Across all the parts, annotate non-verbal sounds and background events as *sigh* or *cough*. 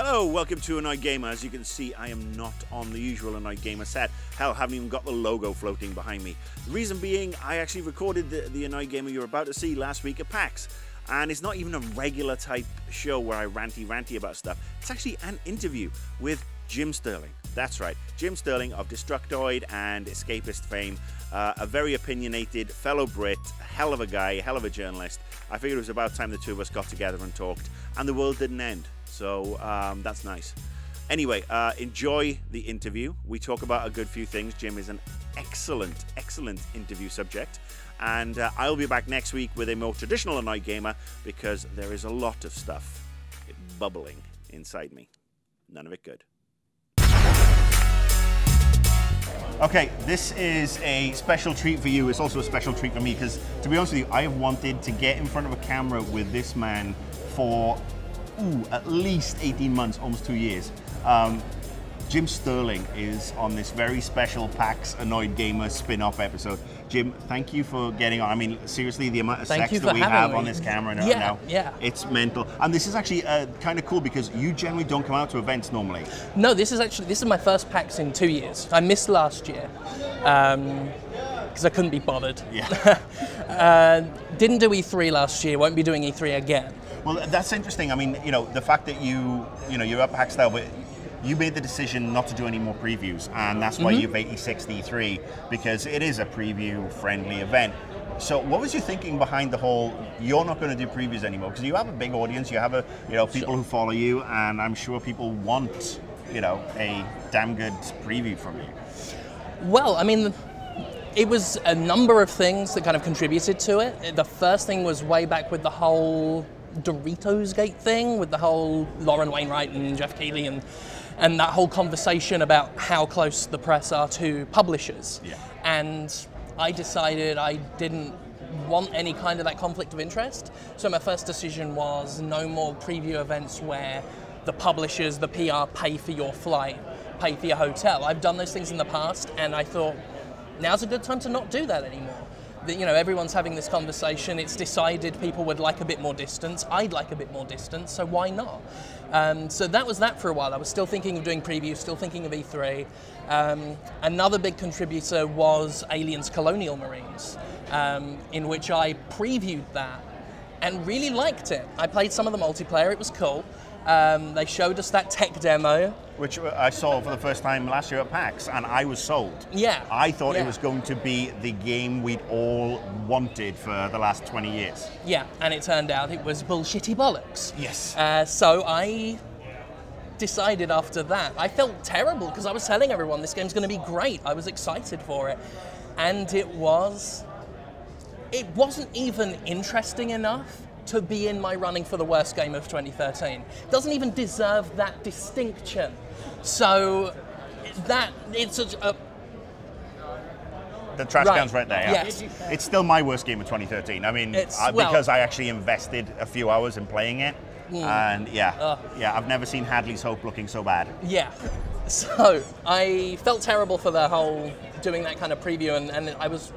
Hello, welcome to Annoyed Gamer. As you can see, I am not on the usual Annoyed Gamer set. Hell, haven't even got the logo floating behind me. The reason being, I actually recorded the, the Annoyed Gamer you're about to see last week at PAX. And it's not even a regular type show where I ranty ranty about stuff. It's actually an interview with Jim Sterling. That's right, Jim Sterling of Destructoid and Escapist fame. Uh, a very opinionated fellow Brit, hell of a guy, hell of a journalist. I figured it was about time the two of us got together and talked, and the world didn't end. So um, that's nice. Anyway, uh, enjoy the interview. We talk about a good few things. Jim is an excellent, excellent interview subject. And uh, I'll be back next week with a more traditional Annoyed Gamer because there is a lot of stuff bubbling inside me. None of it good. Okay, this is a special treat for you. It's also a special treat for me because, to be honest with you, I have wanted to get in front of a camera with this man for ooh, at least 18 months, almost two years. Um, Jim Sterling is on this very special PAX Annoyed Gamer spin-off episode. Jim, thank you for getting on. I mean, seriously, the amount of Thank sex that we have me. on this camera now, Yeah, now, yeah. it's mental. And this is actually uh, kind of cool because you generally don't come out to events normally. No, this is actually this is my first PAX in two years. I missed last year because I couldn't be bothered. Yeah. *laughs* Uh, didn't do E3 last year. Won't be doing E3 again. Well, that's interesting. I mean, you know, the fact that you, you know, you're at now, but you made the decision not to do any more previews, and that's why mm-hmm. you've 86 E3 because it is a preview-friendly event. So, what was your thinking behind the whole? You're not going to do previews anymore because you have a big audience. You have a, you know, people who follow you, and I'm sure people want, you know, a damn good preview from you. Well, I mean, it was a number of things that kind of contributed to it. The first thing was way back with the whole Doritos Gate thing, with the whole Lauren Wainwright and Jeff Keighley and and that whole conversation about how close the press are to publishers. Yeah. And I decided I didn't want any kind of that conflict of interest. So my first decision was no more preview events where the publishers, the PR pay for your flight, pay for your hotel. I've done those things in the past and I thought now's a good time to not do that anymore. That, you know, everyone's having this conversation. It's decided people would like a bit more distance. I'd like a bit more distance, so why not? Um, so that was that for a while. I was still thinking of doing previews, still thinking of E3. Um, another big contributor was Aliens Colonial Marines, um, in which I previewed that and really liked it. I played some of the multiplayer, it was cool. Um, they showed us that tech demo. Which I saw for the first time last year at PAX, and I was sold. Yeah, I thought it was going to be the game we'd all wanted for the last 20 years. Yeah, and it turned out it was bullshitty bollocks. Yes. Uh, so I decided after that, I felt terrible because I was telling everyone this game's going to be great. I was excited for it. And it was. It wasn't even interesting enough to be in my running for the worst game of 2013. Doesn't even deserve that distinction. So that it's a, a The trash Right. can's right there. Yeah. Yes. It's still my worst game of 2013. I mean, It's- I, well- because I actually invested a few hours in playing it, hmm. and yeah, Ugh. yeah, I've never seen Hadley's Hope looking so bad. Yeah. *laughs* So I felt terrible for the whole doing that kind of preview, and, and I was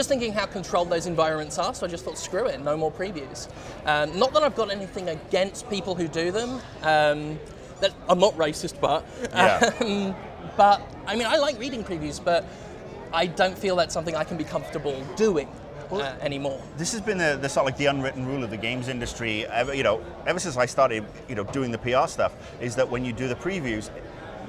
just thinking how controlled those environments are. So I just thought, screw it, no more previews. Um, not that I've got anything against people who do them. Um, that I'm not racist, but Yeah. *laughs* um, but I mean, I like reading previews, but I don't feel that's something I can be comfortable doing uh, anymore. This has been the, the sort of like the unwritten rule of the games industry. Ever, you know, ever since I started, you know, doing the PR stuff, is that when you do the previews,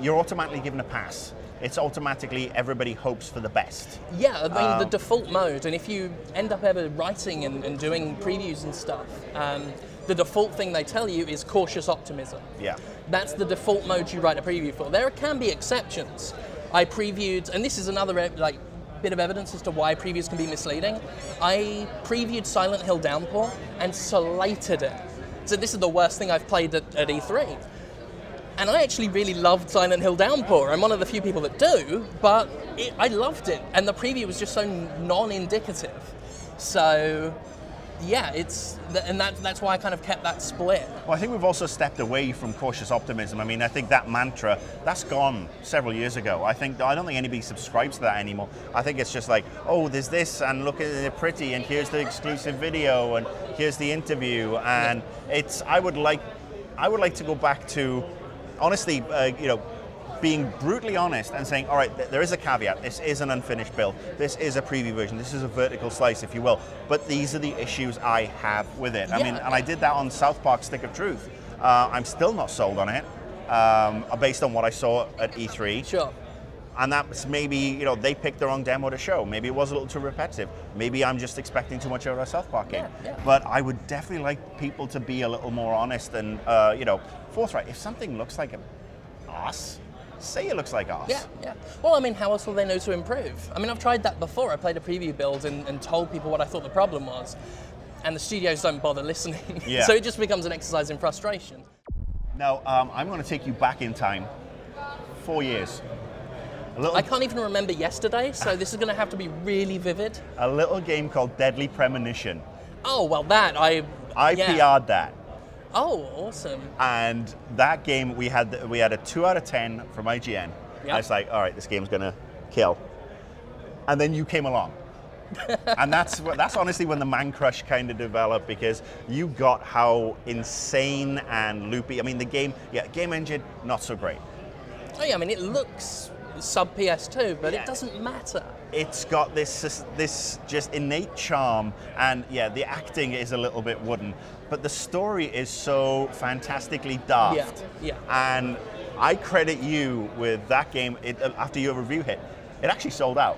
you're automatically given a pass. It's automatically everybody hopes for the best. Yeah, I mean, the Um, default mode, and if you end up ever writing and, and doing previews and stuff, um, the default thing they tell you is cautious optimism. Yeah. That's the default mode you write a preview for. There can be exceptions. I previewed, and this is another like bit of evidence as to why previews can be misleading. I previewed Silent Hill Downpour and slated it. So this is the worst thing I've played at, at E3. And I actually really loved Silent Hill Downpour. I'm one of the few people that do, but it, I loved it. And the preview was just so non-indicative. So, yeah, it's and that, that's why I kind of kept that split. Well, I think we've also stepped away from cautious optimism. I mean, I think that mantra that's gone several years ago. I think I don't think anybody subscribes to that anymore. I think it's just like, oh, there's this, and look at it pretty, and here's the exclusive video, and here's the interview, and it's. I would like, I would like to go back to honestly, uh, you know, being brutally honest and saying, all right, th- there is a caveat. This is an unfinished build. This is a preview version. This is a vertical slice, if you will. But these are the issues I have with it. I mean, and I did that on South Park Stick of Truth. Uh, I'm still not sold on it, um, based on what I saw at E E3 Sure. And that's maybe you know they picked the wrong demo to show. Maybe it was a little too repetitive. Maybe I'm just expecting too much out of a South Park game. Yeah, yeah. But I would definitely like people to be a little more honest and uh, you know forthright. If something looks like an ass, say it looks like ass. Yeah, yeah. Well, I mean, how else will they know to improve? I mean, I've tried that before. I played a preview build and, and told people what I thought the problem was, and the studios don't bother listening. *laughs* Yeah. so it just becomes an exercise in frustration. Now um, I'm going to take you back in time, four years. I can't even remember yesterday, so this is going to have to be really vivid. a little game called Deadly Premonition. Oh, well, that, I. I yeah. PR'd that. Oh, awesome. and that game we had we had a two out of ten from IGN. Yep. I was like, all right, this game's gonna kill. And then you came along, *laughs* and that's that's honestly when the man crush kind of developed because you got how insane and loopy. I mean, the game, yeah, game engine not so great. Oh, yeah, I mean, it looks sub PS2, but Yeah. it doesn't matter. It's got this this just innate charm, and yeah, the acting is a little bit wooden, but the story is so fantastically daft. Yeah, yeah. And I credit you with that game. It, uh, after your review hit, it actually sold out.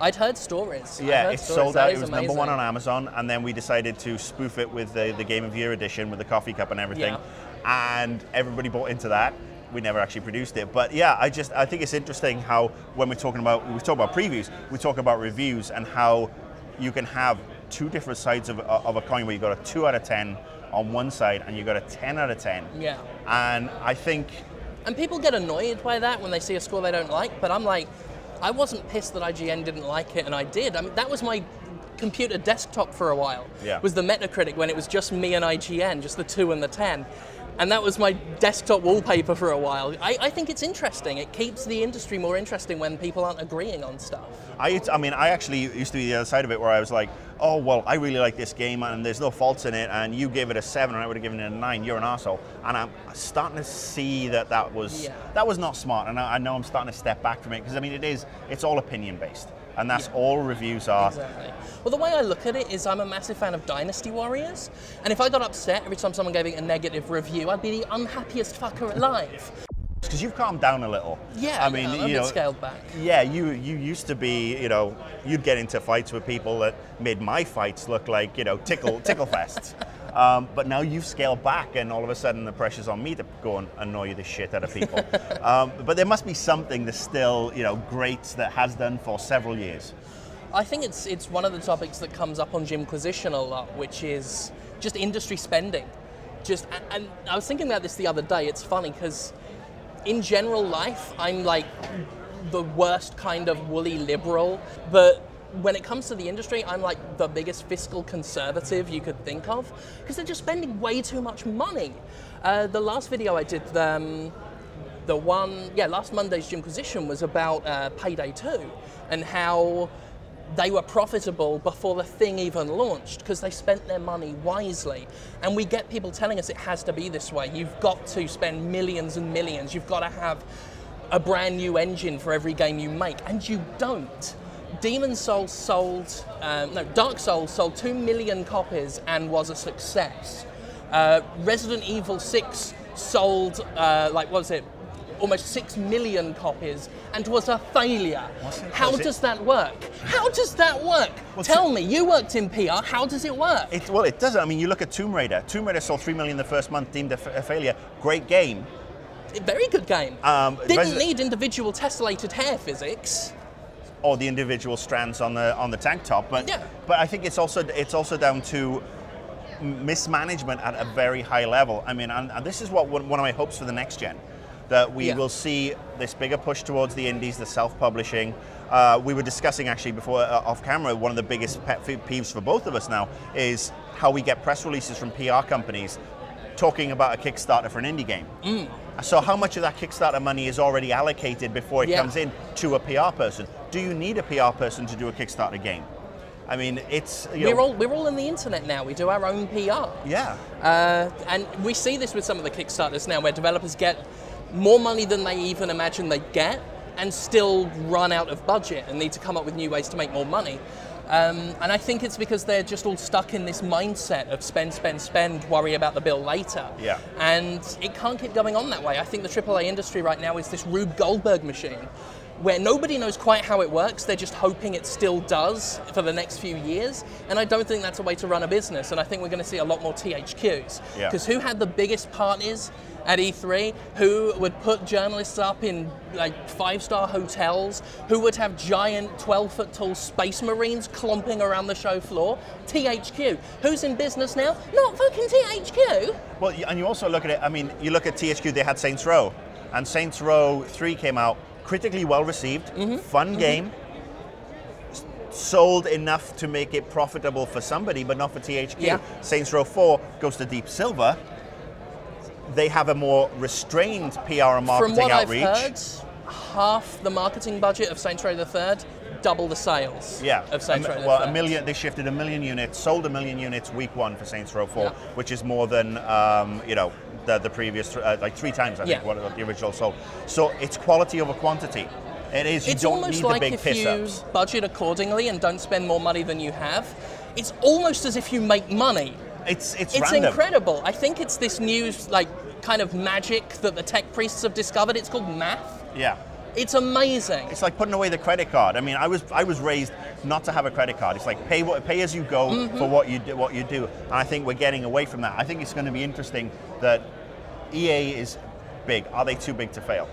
I'd heard stories. Yeah, heard it stories. sold out. It was number one on Amazon, and then we decided to spoof it with the, the Game of Year edition with the coffee cup and everything, and everybody bought into that. We never actually produced it, but yeah, I just I think it's interesting how when we're talking about we talk about previews, we talk about reviews, and how you can have two different sides of, of a coin where you've got a two out of ten on one side, and you've got a ten out of ten. Yeah. And I think And people get annoyed by that when they see a score they don't like, but I'm like, I wasn't pissed that IGN didn't like it, and I did. I mean, that was my computer desktop for a while. Yeah. Was the Metacritic when it was just me and IGN, just the two and the ten. And that was my desktop wallpaper for a while. I, I think it's interesting. It keeps the industry more interesting when people aren't agreeing on stuff. I, I mean, I actually used to be the other side of it where I was like, oh, well, I really like this game and there's no faults in it, and you gave it a seven and I would have given it a nine. You're an asshole. And I'm starting to see that that was Yeah. that was not smart, and I, I know I'm starting to step back from it because I mean, it is it's all opinion based, and that's all reviews are. Exactly. Well, the way I look at it is I'm a massive fan of Dynasty Warriors, and if I got upset every time someone gave it a negative review, I'd be the unhappiest fucker alive. Because you've calmed down a little. Yeah, I mean, yeah, you know, scaled back. Yeah, you you used to be, you know, you'd get into fights with people that made my fights look like, you know, tickle *laughs* tickle fests. Um, but now you've scaled back, and all of a sudden the pressure's on me to go and annoy the shit out of people. *laughs* um, but there must be something that's still, you know, great that has done for several years. I think it's it's one of the topics that comes up on Jimquisition a lot, which is just industry spending. Just and, and I was thinking about this the other day. It's funny because in general life, I'm like the worst kind of woolly liberal, but when it comes to the industry, I'm like the biggest fiscal conservative you could think of because they're just spending way too much money. Uh, the last video I did, um, the one, yeah, last Monday's Jimquisition was about uh, Payday 2 and how they were profitable before the thing even launched because they spent their money wisely. And we get people telling us it has to be this way. You've got to spend millions and millions. You've got to have a brand new engine for every game you make, and you don't. Demon's Souls sold, um, no, Dark Souls sold 2 million copies and was a success. Uh, Resident Evil 6 sold, uh, like, what was it? Almost 6 million copies and was a failure. It? How Was it? does that work? How does that work? Well, Tell me, you worked in PR, how does it work? It, well, it doesn't. I mean, you look at Tomb Raider. Tomb Raider sold three million the first month, deemed a, f- a failure. Great game. Very good game. Um, Didn't need individual tessellated hair physics. Or the individual strands on the on the tank top. But Yeah. but I think it's also it's also down to mismanagement at a very high level. I mean, and, and this is what one one of my hopes for the next gen. That we Yeah. will see this bigger push towards the indies, the self-publishing. Uh, we were discussing actually before uh, off camera. One of the biggest pet peeves for both of us now is how we get press releases from PR companies talking about a Kickstarter for an indie game. Mm. So how much of that Kickstarter money is already allocated before it Yeah. comes in to a PR person? Do you need a PR person to do a Kickstarter game? I mean, it's you We're know, all we're all in the internet now. We do our own PR. yeah. Uh, and we see this with some of the Kickstarters now, where developers get more money than they even imagine they get, and still run out of budget and need to come up with new ways to make more money. Um, and I think it's because they're just all stuck in this mindset of spend, spend, spend, worry about the bill later. Yeah. And it can't keep going on that way. I think the AAA industry right now is this Rube Goldberg machine where nobody knows quite how it works. They're just hoping it still does for the next few years. And I don't think that's a way to run a business. And I think we're going to see a lot more THQs. Yeah. Because who had the biggest parties at E3? Who would put journalists up in like five star hotels? Who would have giant 12 foot tall space marines clomping around the show floor? THQ. Who's in business now? Not fucking THQ. Well, and you also look at it. I mean, you look at THQ. They had Saints Row, and Saints Row Three came out critically well received, Mm-hmm. fun game. Sold enough to make it profitable for somebody, but not for THQ. Yeah. Saints Row 4 goes to Deep Silver. They have a more restrained PR and marketing From what outreach. I've heard, half the marketing budget of Saints Row the Third, double the sales Yeah, of Saints Row mi- the well, a million. They shifted a million units, sold a million units week one for Saints Row 4, Yeah. which is more than um, you know the, the previous uh, like three times I think what the original sold. So it's quality over quantity. It is. You It's don't almost need like the big if piss you budget accordingly and don't spend more money than you have. It's almost as if you make money. It's it's, It's random. incredible. I think it's this new like kind of magic that the tech priests have discovered. It's called math. Yeah. It's amazing. It's like putting away the credit card. I mean, I was I was raised not to have a credit card. It's like pay what pay as you go Mm-hmm. for what you do, what you do. And I think we're getting away from that. I think it's going to be interesting that EA is big. Are they too big to fail?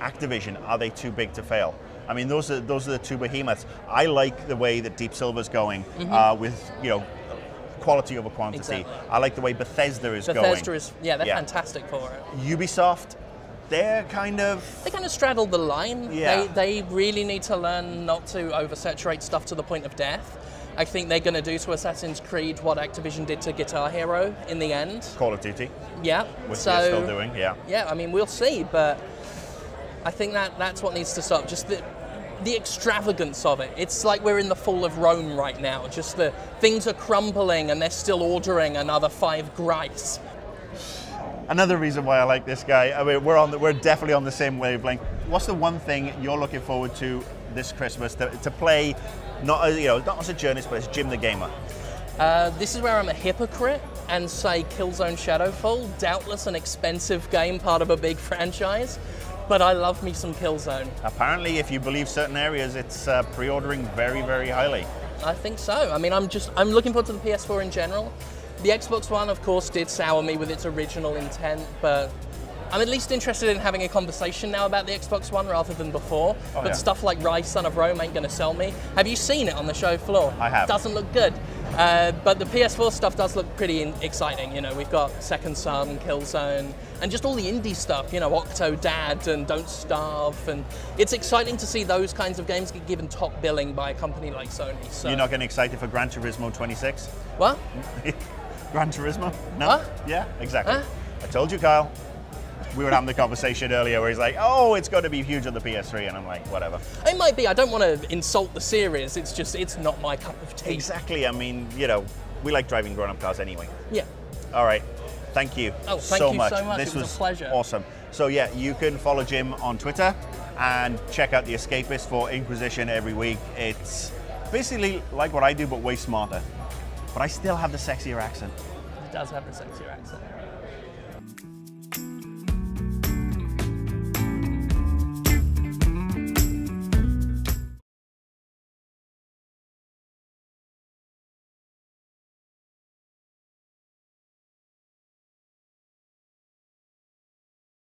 Activision, are they too big to fail? I mean, those are those are the two behemoths. I like the way that Deep Silver's going uh, with you know quality over quantity. Mm-hmm. Exactly. I like the way Bethesda is going. Bethesda is yeah, they're Yeah. fantastic for it. Ubisoft, they're kind of They kind of straddle the line. Yeah. They, they really need to learn not to oversaturate stuff to the point of death. I think they're going to do to Assassin's Creed what Activision did to Guitar Hero in the end. Call of Duty, Yeah. which so they're still doing. Yeah. yeah, I mean we'll see, but I think that that's what needs to stop. Just the the extravagance of it. It's like we're in the fall of Rome right now. Just the things are crumbling and they're still ordering another five grice. Another reason why I like this guy. I mean, we're on the, we're definitely on the same wavelength. What's the one thing you're looking forward to this Christmas to, to play? Not as, you know, not as a journalist, but as Jim the gamer. Uh, this is where I'm a hypocrite and say Killzone Shadowfall, doubtless an expensive game, part of a big franchise, but I love me some Killzone. Apparently, if you believe certain areas, it's uh, pre-ordering very, very highly. I think so. I mean, I'm just I'm looking forward to the PS4 in general. The Xbox One, of course, did sour me with its original intent, but I'm at least interested in having a conversation now about the Xbox One rather than before. but yeah. stuff like Ryse, Son of Rome ain't going to sell me. Have you seen it on the show floor? I have. Doesn't look good. Uh, but the PS4 stuff does look pretty in- exciting. You know, we've got Second Son, Killzone, and just all the indie stuff. You know, Octodad and Don't Starve, and it's exciting to see those kinds of games get given top billing by a company like Sony. So, You're not getting excited for Gran Turismo 26? what? *laughs* Gran Turismo? No. What? Yeah, exactly. Huh? I told you, Kyle. We were having the conversation earlier where he's like, "Oh, it's going to be huge on the PS3," and I'm like, "Whatever." It might be. I don't want to insult the series. It's just it's not my cup of tea. Exactly. I mean, you know, we like driving grown-up cars anyway. Yeah. All right. Thank you Oh, thank so you much. so much. This It was a pleasure. Awesome. So yeah, you can follow Jim on Twitter and check out The Escapist for Inquisition every week. It's basically like what I do, but way smarter. But I still have the sexier accent. It does have the sexier accent.